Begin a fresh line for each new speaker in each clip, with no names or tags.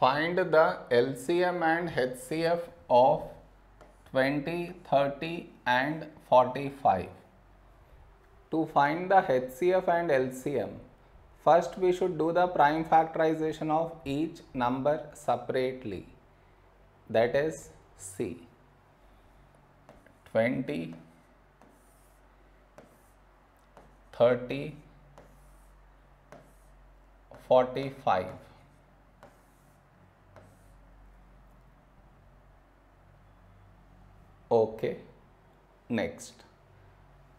Find the LCM and HCF of 20, 30 and 45. To find the HCF and LCM, first we should do the prime factorization of each number separately. That is C. 20, 30, 45. Okay, next.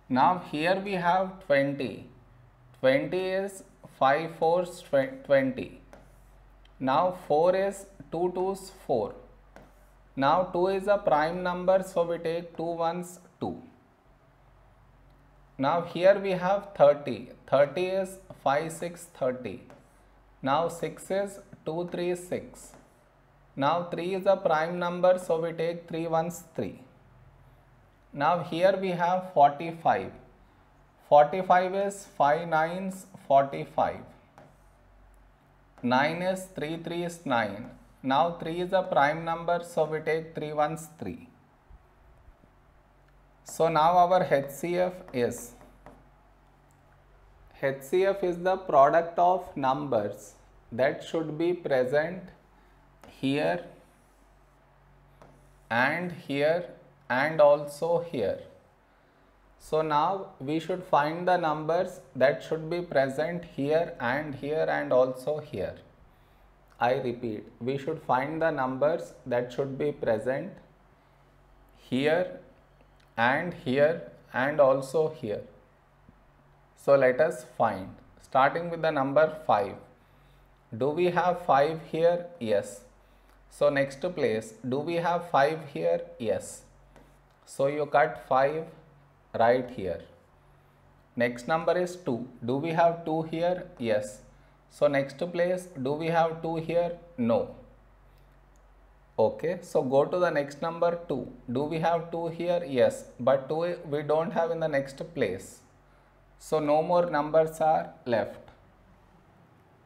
Now here we have 20. 20 is 5 fours 20. Now 4 is 2 twos 4. Now 2 is a prime number so we take 2 ones 2. Now here we have 30. 30 is 5 6 30. Now 6 is 2 3 6. Now 3 is a prime number so we take 3 ones 3. Now here we have 45. 45 is 5 nines 45. 9 is 3 3 is 9. Now 3 is a prime number so we take 3 ones 3. So now our HCF is HCF is the product of numbers that should be present here and here and also here. So now we should find the numbers that should be present here and here and also here. I repeat, we should find the numbers that should be present here and here and also here. So let us find starting with the number 5. Do we have 5 here? Yes. So next place, do we have 5 here? Yes. So you cut 5 right here. Next number is 2. Do we have 2 here? Yes. So next place, do we have 2 here? No. Okay, so go to the next number 2. Do we have 2 here? Yes, but 2 we don't have in the next place. So no more numbers are left.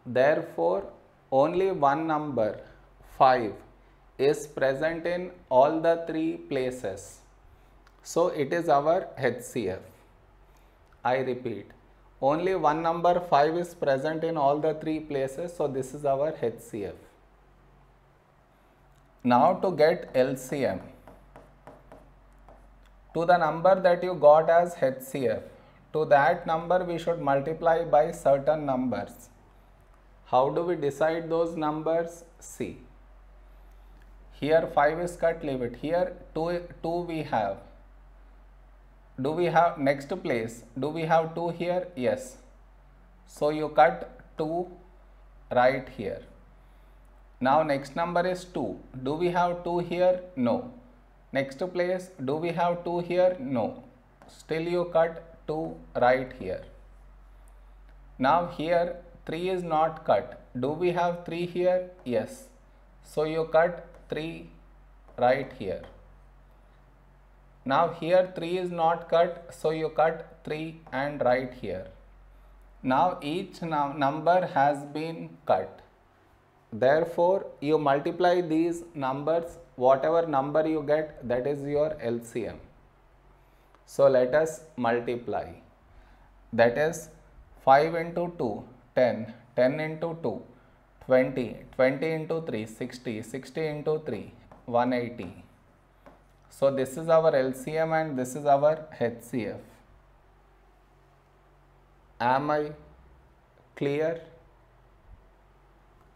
Therefore, only one number 5 is present in all the three places. So it is our HCF. I repeat, only one number 5 is present in all the three places. So this is our HCF. Now to get LCM, to the number that you got as HCF, to that number we should multiply by certain numbers. How do we decide those numbers? See. Here 5 is cut, leave it. Here 2, 2 we have. Do we have next place? Do we have 2 here? Yes. So you cut 2 right here. Now next number is 2. Do we have 2 here? No. Next place, do we have 2 here? No. Still you cut 2 right here. Now here 3 is not cut. Do we have 3 here? Yes. So you cut 3 right here. Now here 3 is not cut. So you cut 3 and right here. Now each number has been cut. Therefore, you multiply these numbers, whatever number you get, that is your LCM. So let us multiply. That is 5 into 2, 10, 10 into 2, 20, 20 into 3, 60, 60 into 3, 180. So this is our LCM and this is our HCF. Am I clear?